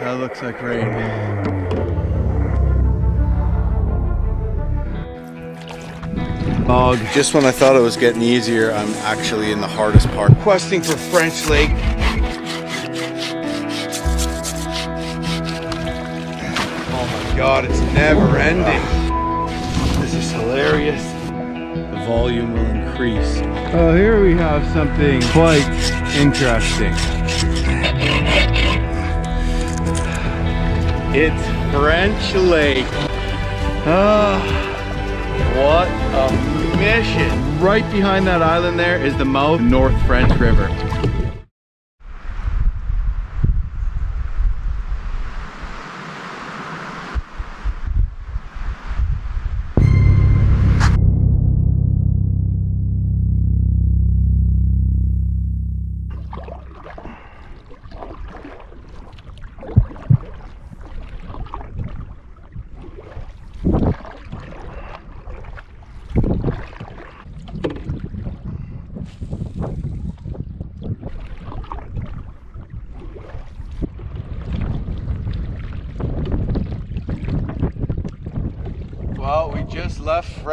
that looks like rain. Dog. Just when I thought it was getting easier, I'm actually in the hardest part. Questing for French Lake. Oh my god, it's never ending. This is hilarious. The volume will increase. Oh, here we have something quite interesting. It's French Lake. Ah, what a mission. Right behind that island there is the mouth of North French River.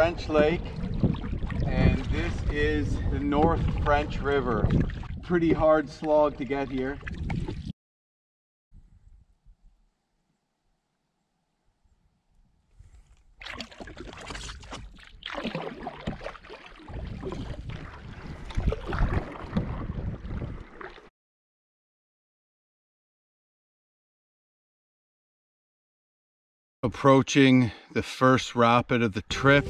French Lake and this is the North French River. Pretty hard slog to get here. Approaching the first rapid of the trip.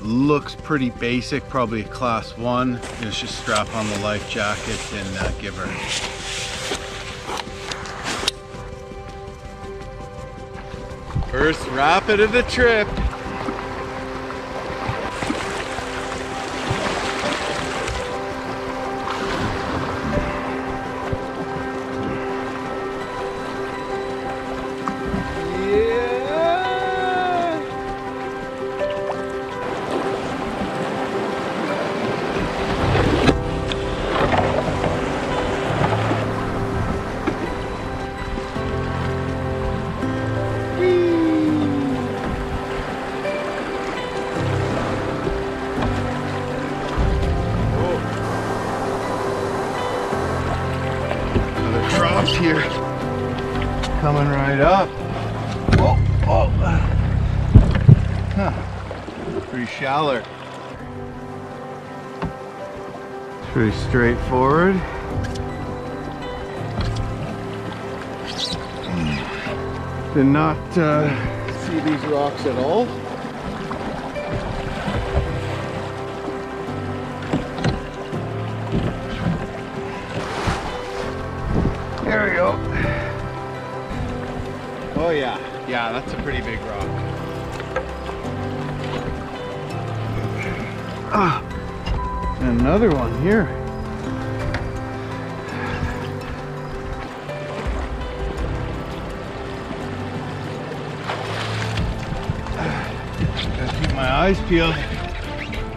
Looks pretty basic, probably a class one. Let's just strap on the life jacket and uh, give her. First rapid of the trip. Coming right up. Oh, oh. Huh. Pretty shallow. Pretty straightforward. Did not uh, see these rocks at all. That's a pretty big rock. Ah, another one here. Gotta keep my eyes peeled.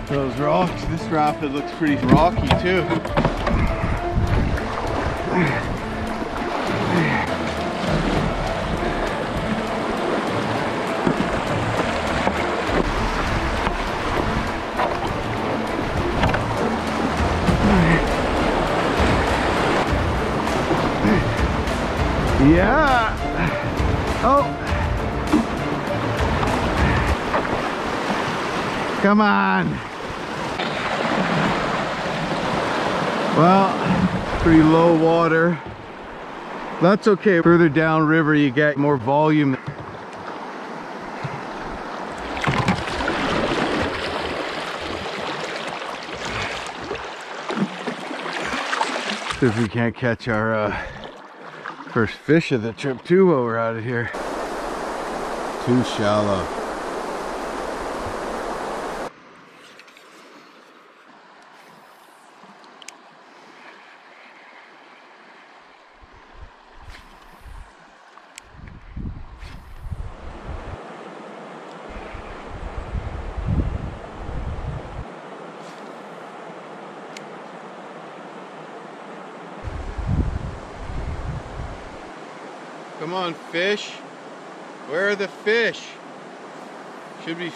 Those rocks. This rapid looks pretty rocky too. Yeah. Oh. Come on. Well, pretty low water. That's okay. Further down river, you get more volume. See if we can't catch our uh, first fish of the trip too while we're out of here. Too shallow.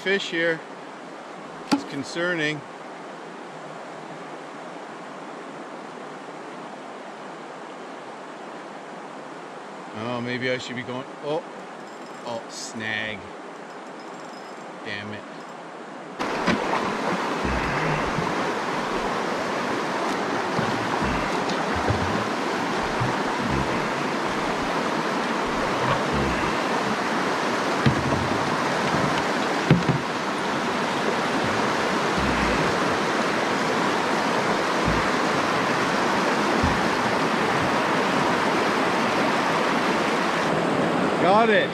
Fish here. It's concerning. Oh, maybe I should be going. Oh, oh, snag. Damn it. Got it.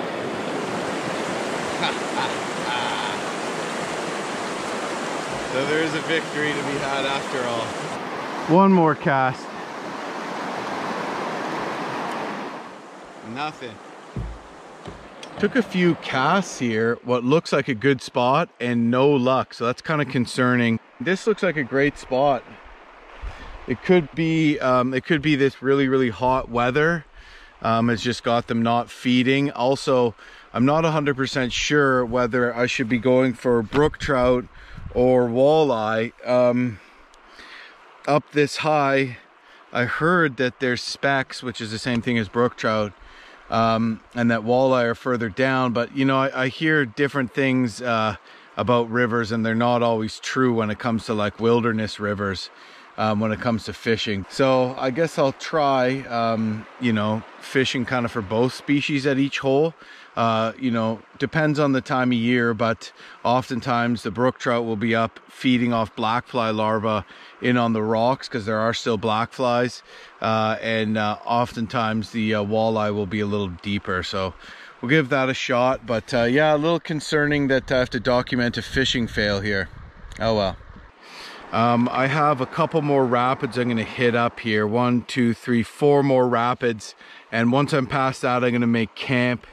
so there is a victory to be had after all. One more cast. Nothing. Took a few casts here, what looks like a good spot and no luck. So that's kind of concerning. This looks like a great spot. It could be, um, it could be this really, really hot weather um, has just got them not feeding. Also, I'm not 100% sure whether I should be going for brook trout or walleye. Um, up this high, I heard that there's specks, which is the same thing as brook trout, um, and that walleye are further down. But, you know, I, I hear different things uh, about rivers, and they're not always true when it comes to like wilderness rivers um, when it comes to fishing. So I guess I'll try, um, you know, fishing kind of for both species at each hole. Uh, you know, depends on the time of year, but oftentimes the brook trout will be up feeding off black fly larvae in on the rocks because there are still black flies. Uh, and uh, oftentimes the uh, walleye will be a little deeper. So we'll give that a shot. But uh, yeah, a little concerning that I have to document a fishing fail here. Oh well. Um, I have a couple more rapids I'm going to hit up here. One, two, three, four more rapids. And once I'm past that, I'm going to make camp.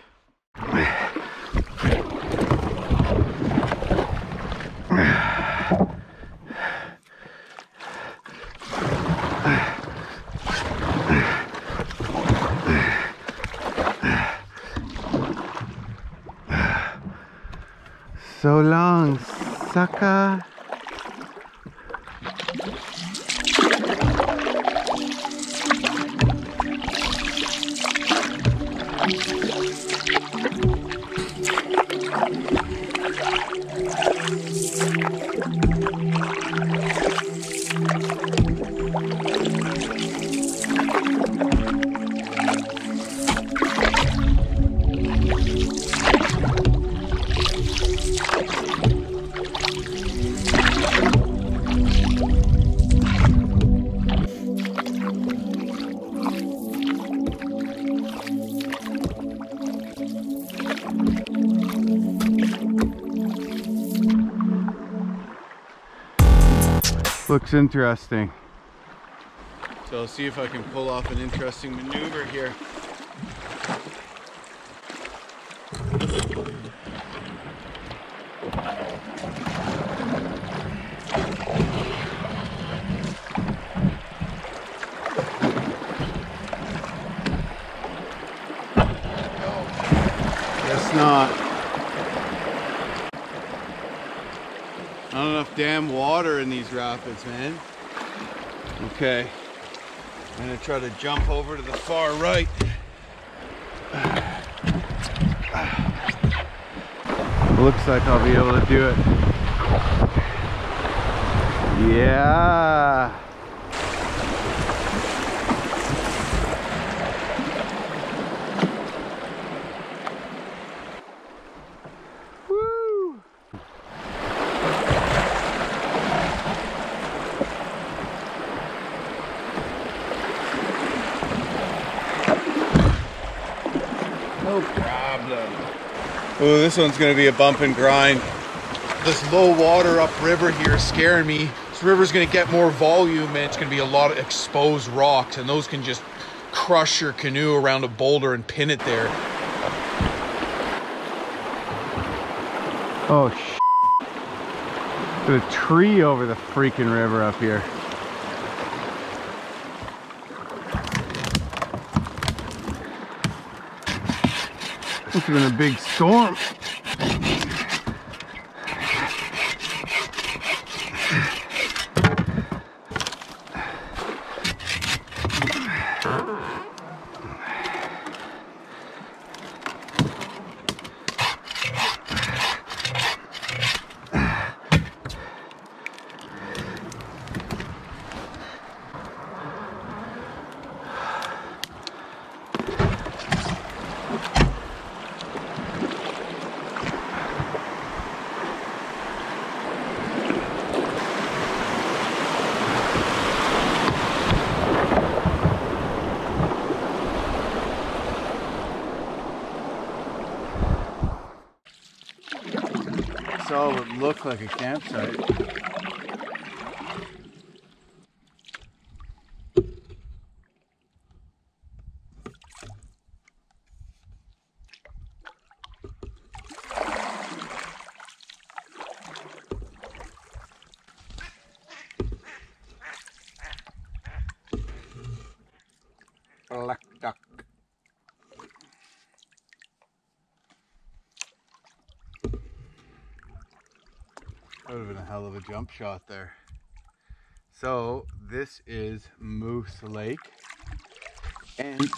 So long, sucker. Looks interesting. So I'll see if I can pull off an interesting maneuver here. Guess not. Not enough damn water in these rapids, man. Okay. I'm gonna try to jump over to the far right. Looks like I'll be able to do it. Yeah. No problem. Oh, this one's gonna be a bump and grind. This low water upriver here is scaring me. This river's gonna get more volume and it's gonna be a lot of exposed rocks and those can just crush your canoe around a boulder and pin it there. Oh, sh There's a tree over the freaking river up here. Must have been a big storm. saw what looked like a campsite. Black duck. That would have been a hell of a jump shot there. So this is Moose Lake. And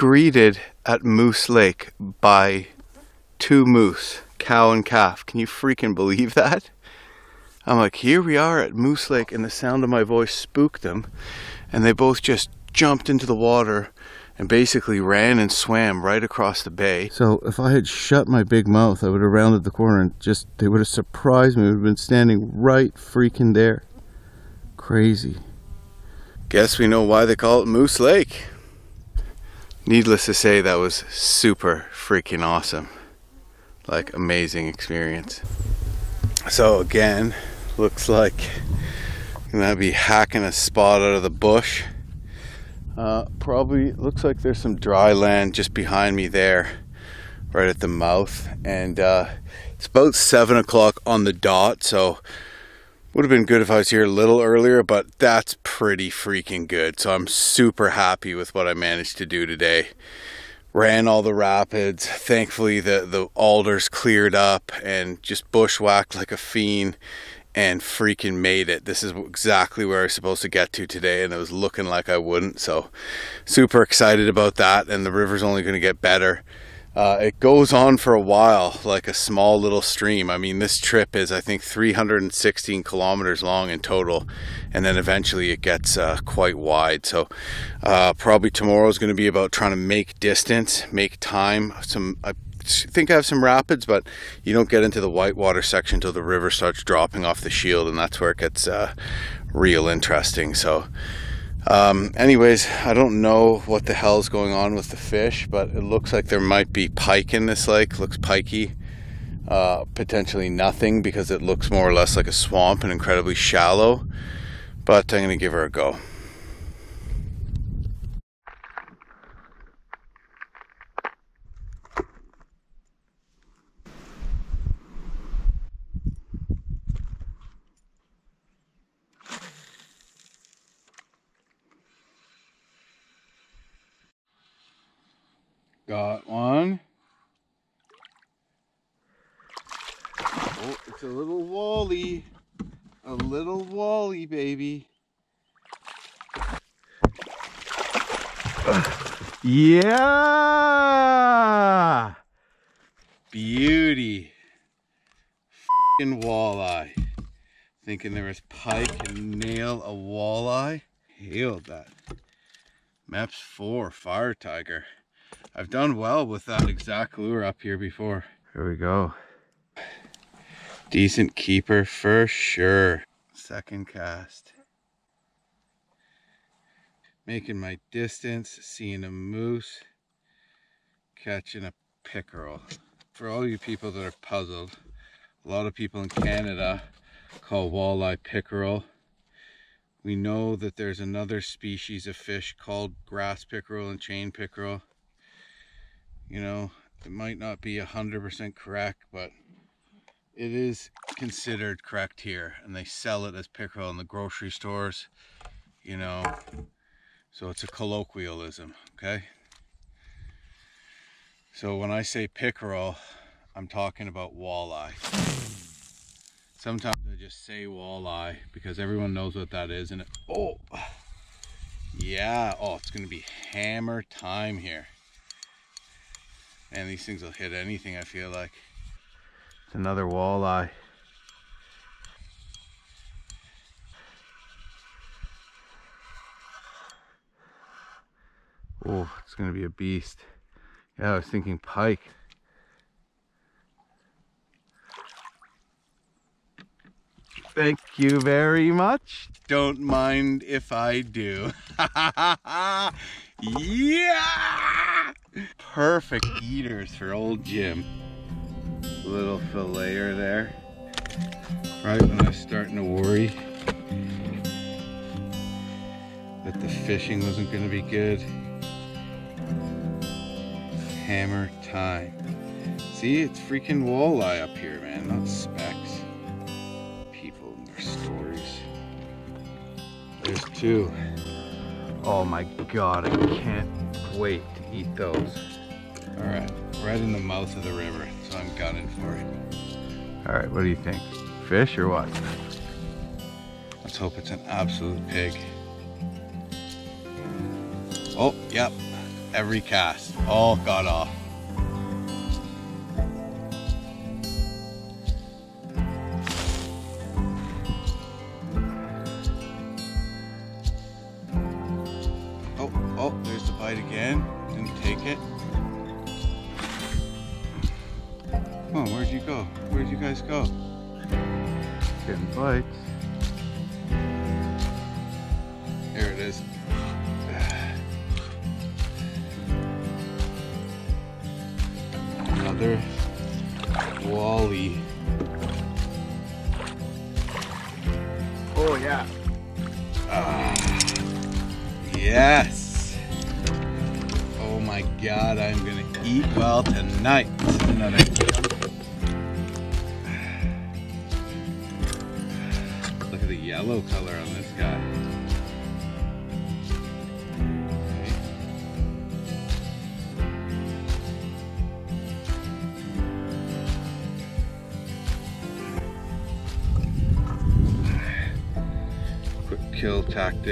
greeted at Moose Lake by two moose, cow and calf. Can you freaking believe that? I'm like, here we are at Moose Lake, and the sound of my voice spooked them, and they both just jumped into the water and basically ran and swam right across the bay. So if I had shut my big mouth, I would have rounded the corner and just, they would have surprised me. We'd have been standing right freaking there. Crazy. Guess we know why they call it Moose Lake. Needless to say, that was super freaking awesome. Like, amazing experience. So, again, looks like I'm gonna be hacking a spot out of the bush. Uh, probably looks like there's some dry land just behind me there, right at the mouth. And uh, it's about seven o'clock on the dot, so would have been good if I was here a little earlier, but that's pretty freaking good. So I'm super happy with what I managed to do today. Ran all the rapids. Thankfully, the, the alders cleared up and just bushwhacked like a fiend and freaking made it. This is exactly where I was supposed to get to today, and it was looking like I wouldn't. So, super excited about that. And the river's only going to get better. Uh, it goes on for a while like a small little stream. I mean, this trip is, I think, 316 kilometers long in total, and then eventually it gets uh, quite wide. So, uh, probably tomorrow is going to be about trying to make distance, make time. Some, I think I have some rapids, but you don't get into the whitewater section until the river starts dropping off the shield, and that's where it gets uh, real interesting. So, Um, anyways, I don't know what the hell's going on with the fish, but it looks like there might be pike in this lake. Looks pikey. Uh, potentially nothing because it looks more or less like a swamp and incredibly shallow. But I'm going to give her a go. Got one. Oh, it's a little wally. A little wally, baby. Yeah! Beauty. Fucking walleye. Thinking there was pike and nail a walleye. Hailed that. Mepps 4, Fire Tiger. I've done well with that exact lure up here before. Here we go. Decent keeper for sure. Second cast. Making my distance, seeing a moose, catching a pickerel. For all you people that are puzzled, a lot of people in Canada call walleye pickerel. We know that there's another species of fish called grass pickerel and chain pickerel you know it might not be a hundred percent correct but it is considered correct here and they sell it as pickerel in the grocery stores you know. So it's a colloquialism okay? So when I say pickerel I'm talking about walleye. Sometimes I just say walleye because everyone knows what that is and it, oh yeah oh it's gonna be hammer time here and these things will hit anything, I feel like. It's another walleye. Oh, it's gonna be a beast. Yeah, I was thinking pike. Thank you very much. Don't mind if I do. yeah! Perfect eaters for old Jim. Little filleter there. Right when I was starting to worry that the fishing wasn't going to be good. Hammer time. See, it's freaking walleye up here, man, not specks. People and their stories. There's two. Oh my god, I can't wait to eat those. All right, right in the mouth of the river, so I'm gunning for it. All right, what do you think? Fish or what? Let's hope it's an absolute pig. Oh, yep, every cast, all got off.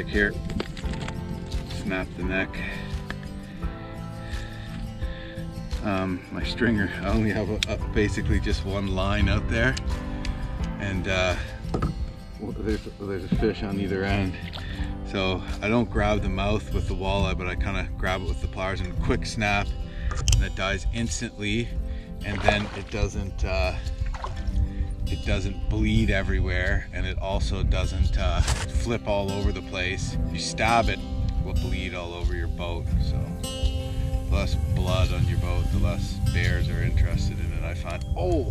Here snap the neck. Um, my stringer, I only have a, a, basically just one line out there and uh, there's, there's a fish on either end. So I don't grab the mouth with the walleye, but I kind of grab it with the pliers and quick snap and it dies instantly and then it doesn't uh, it doesn't bleed everywhere and it also doesn't uh, flip all over the place. If you stab it, it will bleed all over your boat. So the less blood on your boat, the less bears are interested in it, I find. Oh,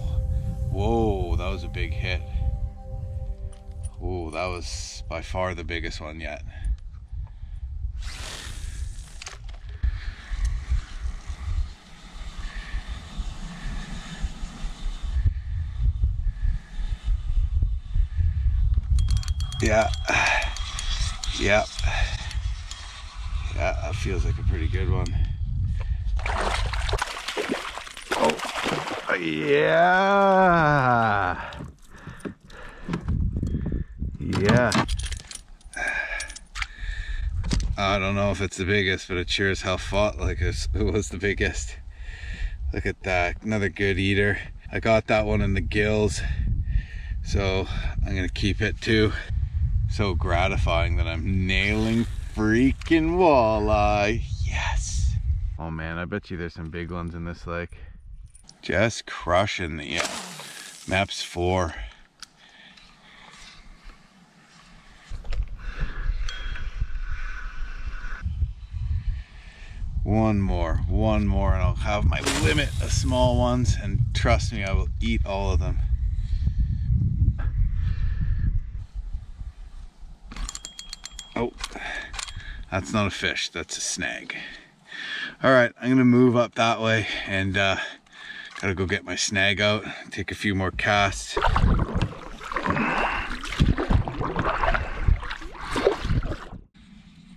whoa, that was a big hit. Oh, that was by far the biggest one yet. Yeah. Yeah. Yeah, that feels like a pretty good one. Oh, yeah. Yeah. I don't know if it's the biggest, but it sure as hell fought like it was the biggest. Look at that, another good eater. I got that one in the gills, so I'm gonna keep it too so gratifying that I'm nailing freaking walleye. Yes. Oh man, I bet you there's some big ones in this lake. Just crushing the uh, Mepps four. One more, one more, and I'll have my limit of small ones, and trust me, I will eat all of them. Oh, that's not a fish, that's a snag. All right, I'm gonna move up that way and uh, gotta go get my snag out, take a few more casts. Got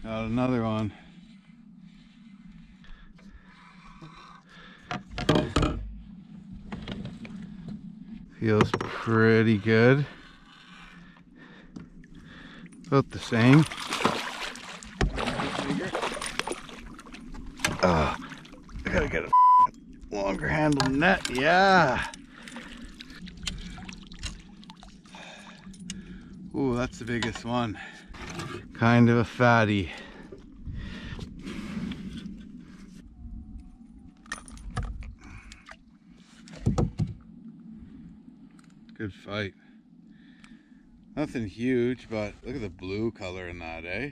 another one. Feels pretty good. About the same. Oh, I gotta get a longer handled net. Yeah. Ooh, that's the biggest one. Kind of a fatty. Good fight. Nothing huge, but look at the blue color in that, eh?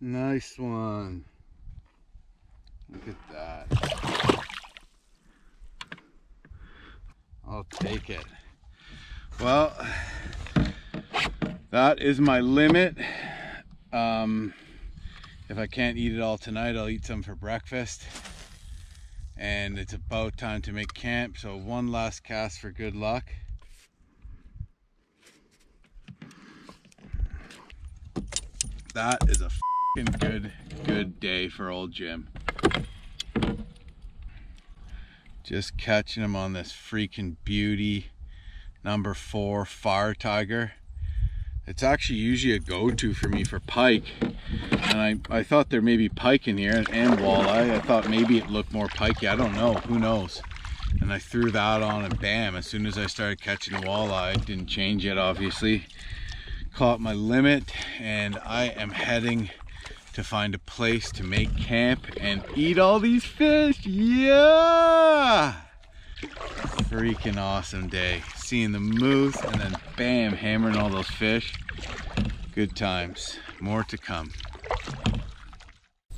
Nice one. Look at that. I'll take it. Well, is my limit. Um, if I can't eat it all tonight, I'll eat some for breakfast. And it's about time to make camp. So one last cast for good luck. That is a good, good day for old Jim. Just catching him on this freaking beauty number four fire tiger. It's actually usually a go-to for me for pike. And I, I thought there may be pike in here and walleye. I thought maybe it looked more pikey. I don't know, who knows. And I threw that on and bam, as soon as I started catching walleye, didn't change yet obviously. Caught my limit and I am heading to find a place to make camp and eat all these fish. Yeah! Freaking awesome day. Seeing the moose and then bam, hammering all those fish. Good times. More to come.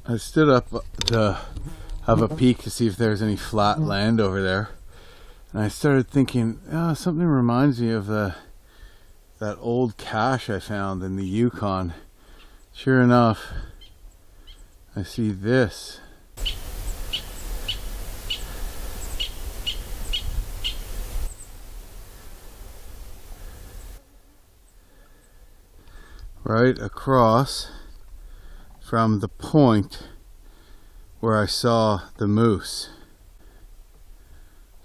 I stood up to have a peek to see if there's any flat land over there. And I started thinking, oh, something reminds me of the that old cache I found in the Yukon. Sure enough, I see this. Right across from the point where I saw the moose.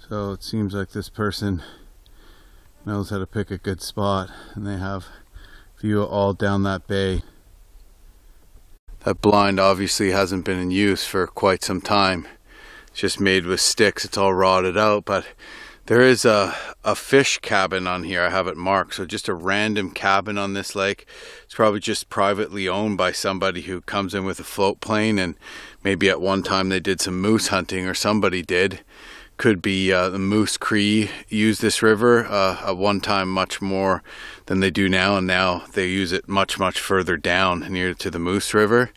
So it seems like this person knows how to pick a good spot and they have view all down that bay. That blind obviously hasn't been in use for quite some time. It's just made with sticks, it's all rotted out, but there is a, a fish cabin on here. I have it marked. So just a random cabin on this lake. It's probably just privately owned by somebody who comes in with a float plane and maybe at one time they did some moose hunting or somebody did. Could be uh, the Moose Cree used this river uh, at one time much more than they do now. And now they use it much, much further down near to the Moose River.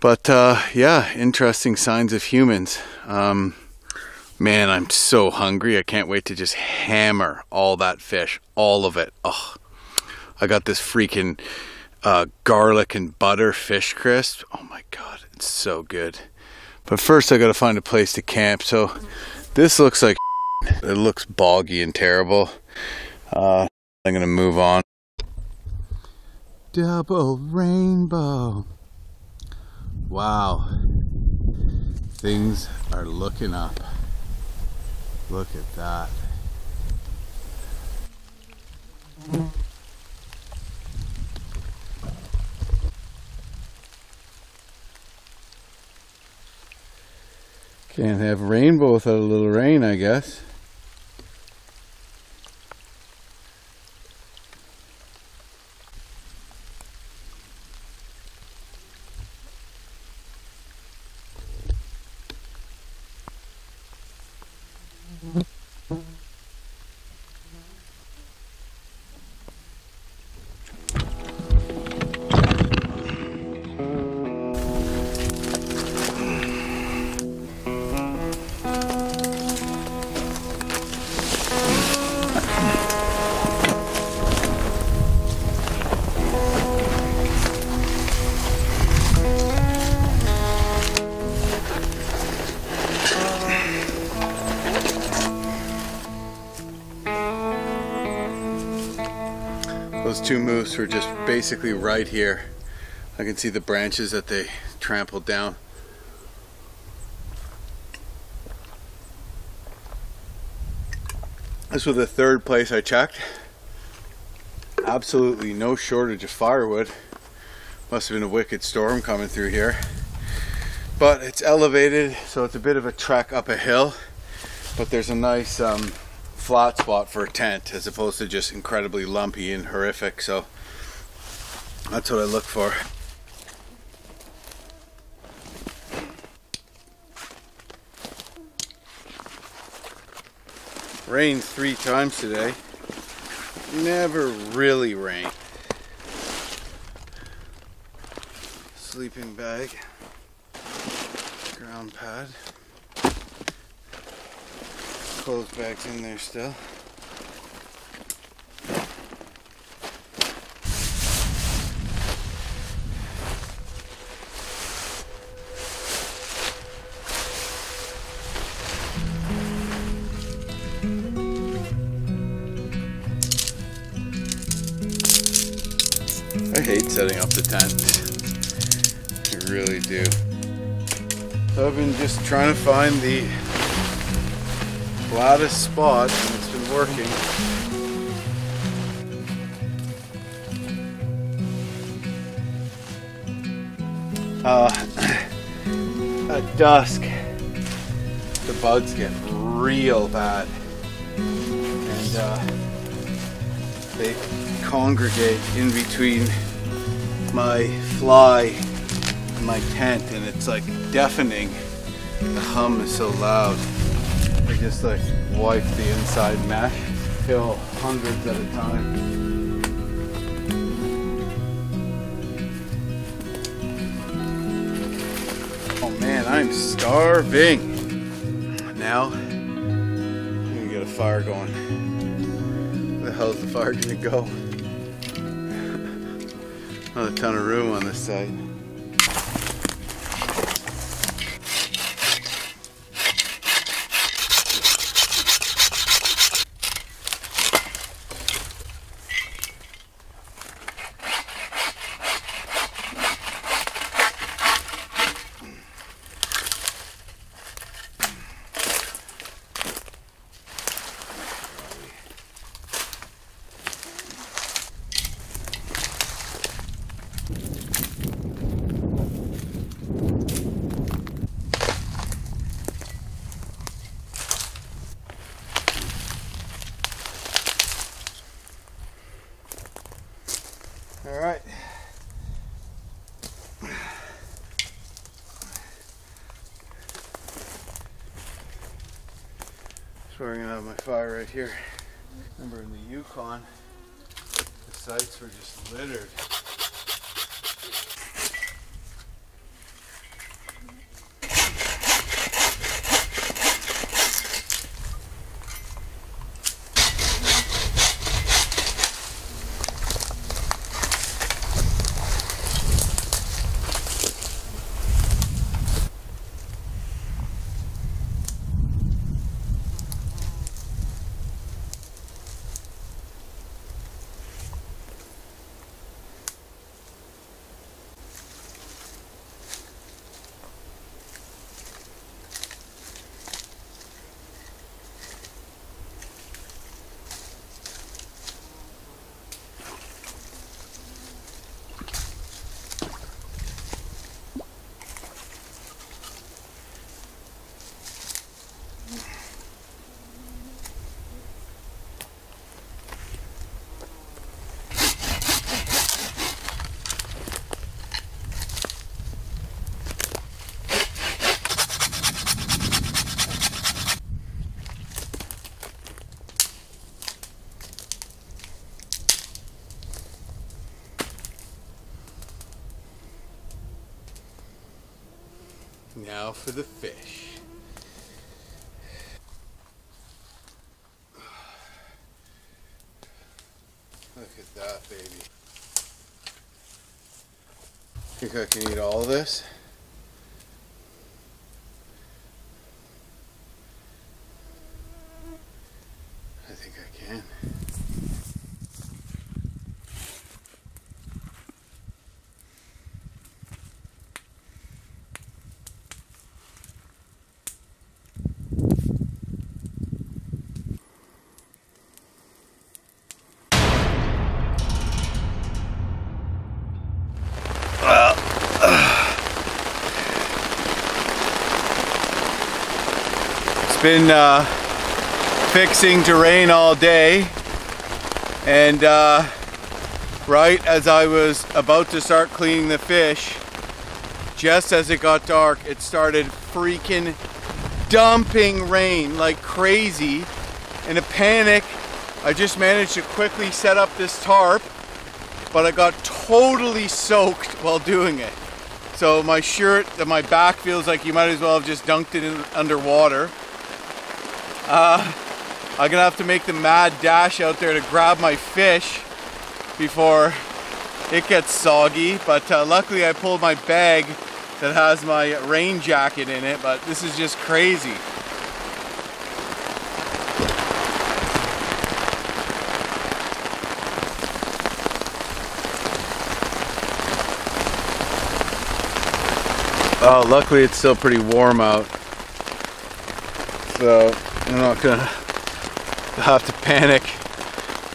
But uh, yeah, interesting signs of humans. Um, Man, I'm so hungry. I can't wait to just hammer all that fish, all of it. Oh, I got this freaking uh, garlic and butter fish crisp. Oh my God, it's so good. But first I gotta find a place to camp. So this looks like it looks boggy and terrible. Uh, I'm gonna move on. Double rainbow. Wow. Things are looking up. Look at that. Can't have rainbow without a little rain, I guess. Mm-hmm. Were just basically right here. I can see the branches that they trampled down. This was the third place I checked. Absolutely no shortage of firewood. Must have been a wicked storm coming through here. But it's elevated, so it's a bit of a trek up a hill. But there's a nice um, flat spot for a tent as opposed to just incredibly lumpy and horrific. So that's what I look for. Rained three times today. Never really rained. Sleeping bag, ground pad clothes bags in there still. I hate setting up the tent. I really do. So I've been just trying to find the flattest spot and it's been working. Uh, at dusk, the bugs get real bad and uh, they congregate in between my fly and my tent and it's like deafening. The hum is so loud just like wipe the inside mesh, kill hundreds at a time. Oh man, I'm starving. Now, I'm gonna get a fire going. Where the hell is the fire gonna go? Not a ton of room on this side. Fire right here. Remember in the Yukon, the sites were just littered. Now for the fish. Look at that baby. Think I can eat all of this? I think I can. It's been uh, fixing to rain all day. And uh, right as I was about to start cleaning the fish just as it got dark it started freaking dumping rain like crazy. In a panic I just managed to quickly set up this tarp but I got totally soaked while doing it. So my shirt my back feels like you might as well have just dunked it in underwater uh, I'm gonna have to make the mad dash out there to grab my fish before it gets soggy. But uh, luckily I pulled my bag that has my rain jacket in it, but this is just crazy. Oh, luckily it's still pretty warm out. So I'm not gonna have to panic.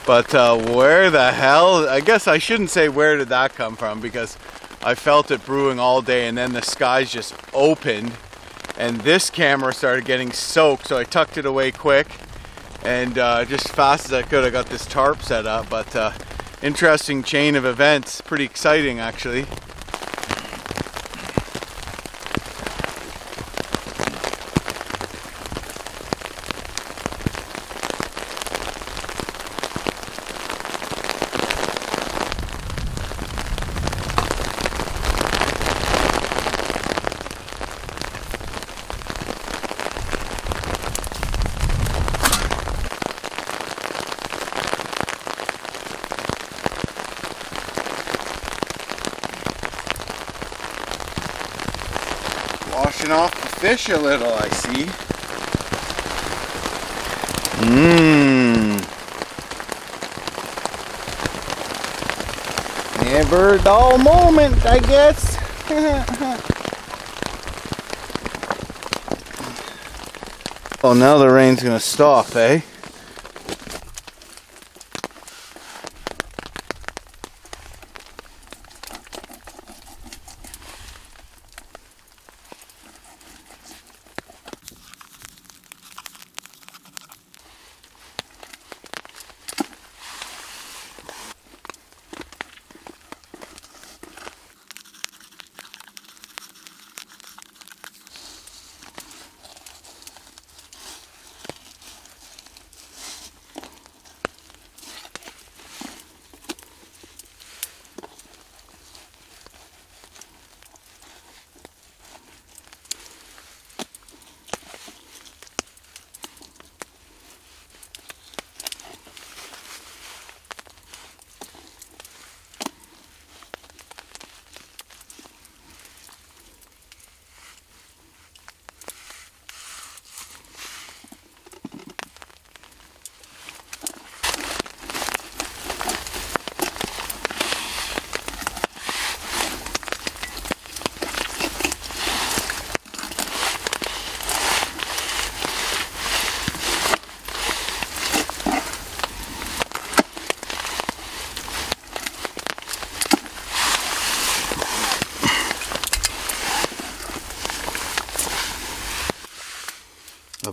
But uh, where the hell? I guess I shouldn't say where did that come from because I felt it brewing all day and then the skies just opened and this camera started getting soaked so I tucked it away quick and uh, just fast as I could I got this tarp set up but uh, interesting chain of events pretty exciting actually washing off the fish a little, I see. Mmm. Never a dull moment, I guess. oh, now the rain's gonna stop, eh?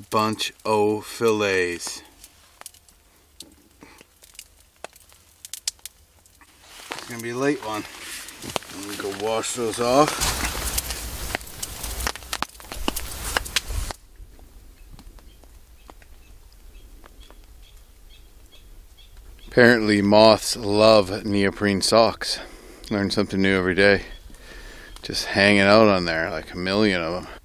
Bunch of fillets. It's gonna be a late one. Let me go wash those off. Apparently moths love neoprene socks. Learn something new every day. Just hanging out on there, like a million of them.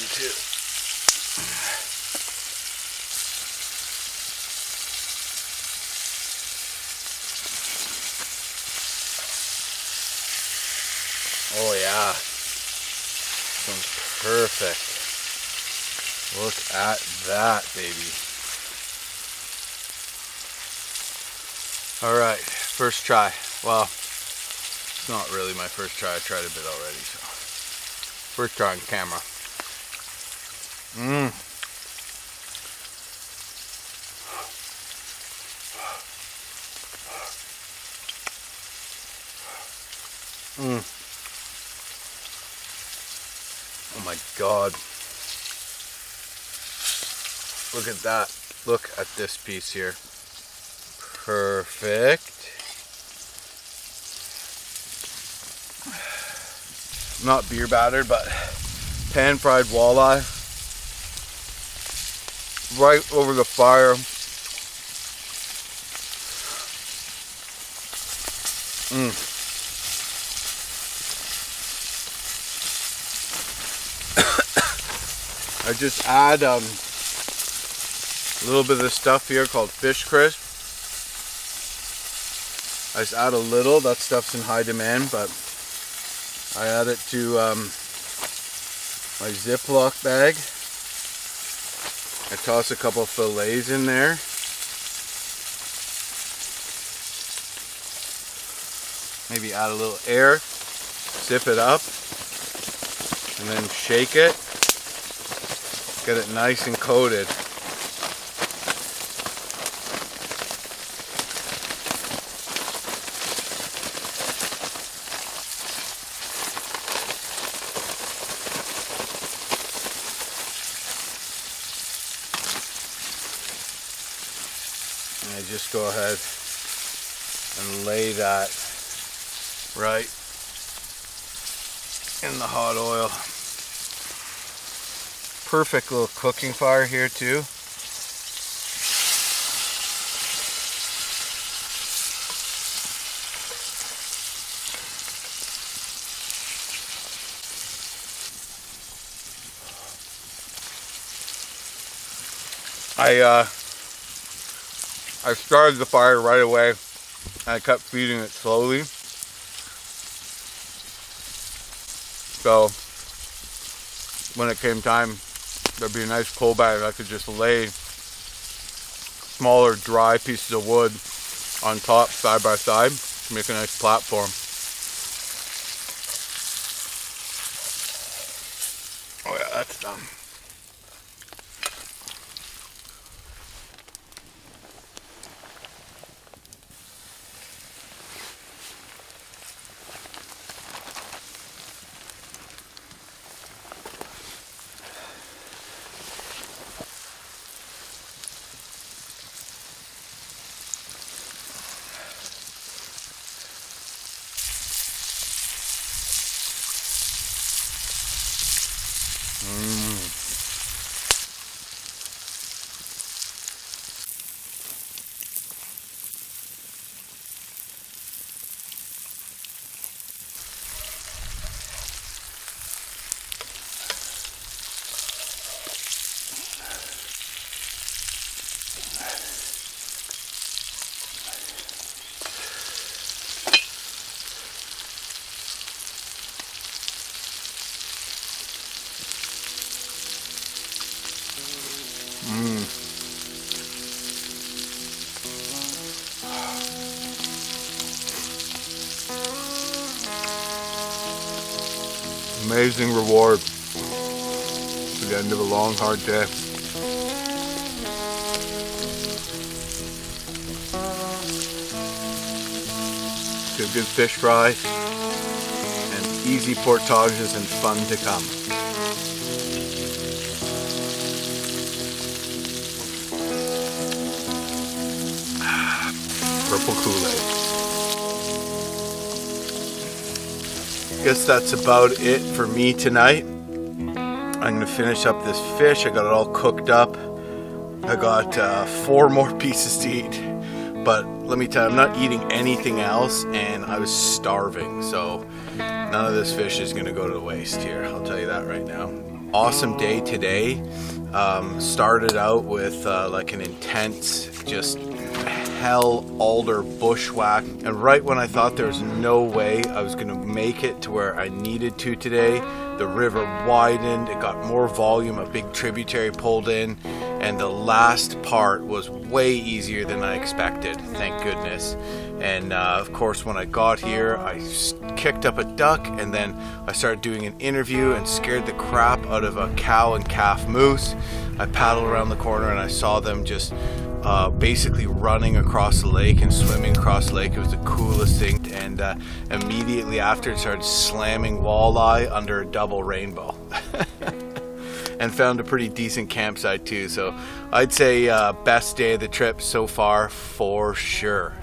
Done too. Oh yeah. This one's perfect. Look at that, baby. Alright, first try. Well, it's not really my first try. I tried a bit already, so. First try on camera. Mmm. Oh my god. Look at that. Look at this piece here. Perfect. Not beer battered, but pan fried walleye right over the fire. Mm. Just add um, a little bit of this stuff here called fish crisp. I just add a little, that stuff's in high demand, but I add it to um, my Ziploc bag. I toss a couple fillets in there. Maybe add a little air, zip it up, and then shake it. Get it nice and coated. and I just go ahead and lay that right in the hot oil. Perfect little cooking fire here too. I uh, I started the fire right away and I kept feeding it slowly. So when it came time That'd be a nice pull bag. I could just lay smaller dry pieces of wood on top side by side to make a nice platform. Oh yeah, that's done. Amazing reward at the end of a long, hard day. Good, good fish fry and easy portages and fun to come. Guess that's about it for me tonight. I'm gonna finish up this fish. I got it all cooked up. I got uh, four more pieces to eat. But let me tell you, I'm not eating anything else and I was starving. So none of this fish is gonna go to waste here. I'll tell you that right now. Awesome day today. Um, started out with uh, like an intense, just hell alder bushwhack. And right when I thought there was no way I was going to make it to where I needed to today, the river widened, it got more volume, a big tributary pulled in, and the last part was way easier than I expected, thank goodness. And uh, of course, when I got here, I kicked up a duck and then I started doing an interview and scared the crap out of a cow and calf moose. I paddled around the corner and I saw them just uh, basically running across the lake and swimming across the lake. It was the coolest thing. And uh, immediately after, it started slamming walleye under a double rainbow. and found a pretty decent campsite too. So I'd say uh, best day of the trip so far for sure.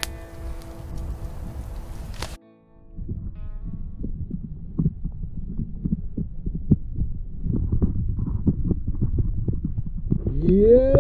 Yeah.